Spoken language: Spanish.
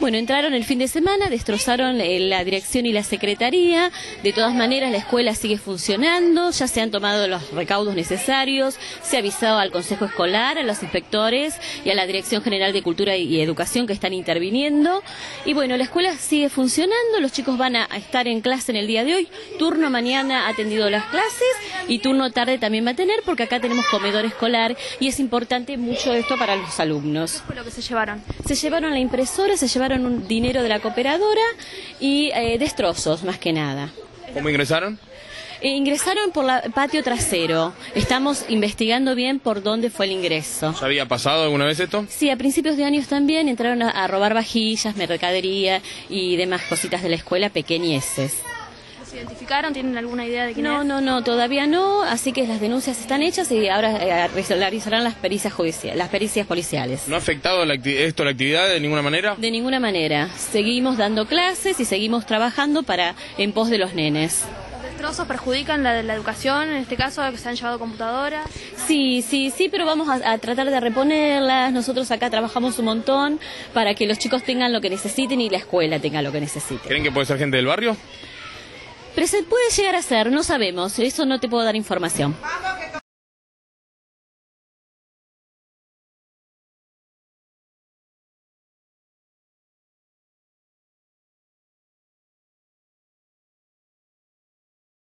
Bueno, entraron el fin de semana, destrozaron eh, la dirección y la secretaría. De todas maneras, la escuela sigue funcionando, ya se han tomado los recaudos necesarios, se ha avisado al Consejo Escolar, a los inspectores y a la Dirección General de Cultura y Educación que están interviniendo. Y bueno, la escuela sigue funcionando, los chicos van a estar en clase en el día de hoy. Turno mañana ha atendido las clases y turno tarde también va a tener porque acá tenemos comedor escolar y es importante mucho esto para los alumnos. ¿Qué fue lo que se llevaron? Se llevaron la impresora, se llevaron un dinero de la cooperadora y eh, destrozos, más que nada. ¿Cómo ingresaron? E ingresaron por el patio trasero. Estamos investigando bien por dónde fue el ingreso. ¿Ya había pasado alguna vez esto? Sí, a principios de años también entraron a, a robar vajillas, mercadería y demás cositas de la escuela pequeñeces. ¿Se identificaron? ¿Tienen alguna idea de quién No, es? no, no, todavía no, así que las denuncias están hechas y ahora eh, realizarán las pericias judiciales, las pericias policiales. ¿No ha afectado la esto la actividad de ninguna manera? De ninguna manera. Seguimos dando clases y seguimos trabajando para en pos de los nenes. ¿Los destrozos perjudican la de la educación, en este caso, que se han llevado computadoras? Sí, sí, sí, pero vamos a, a tratar de reponerlas. Nosotros acá trabajamos un montón para que los chicos tengan lo que necesiten y la escuela tenga lo que necesite. ¿Creen que puede ser gente del barrio? Puede llegar a ser, no sabemos, eso no te puedo dar información.